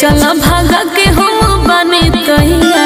चल भाग के हम बने तैयार।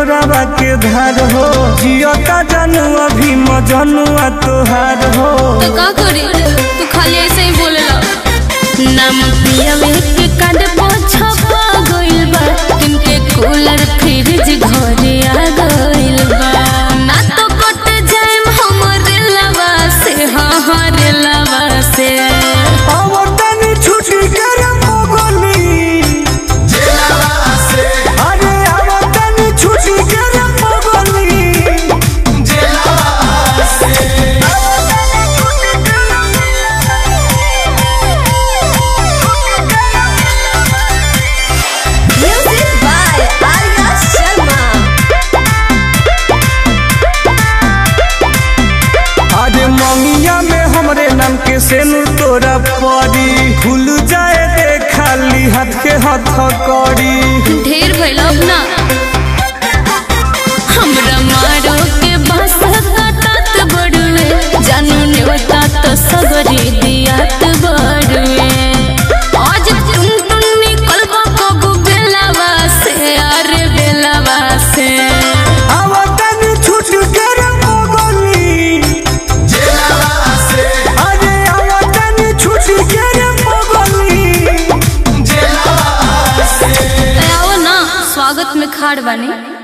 तोरावा के धार हो। जियो का जनुआ भी मजनुआ तोहार हो। तो का करे? সেনু তোরা পরি ઉખાડવાની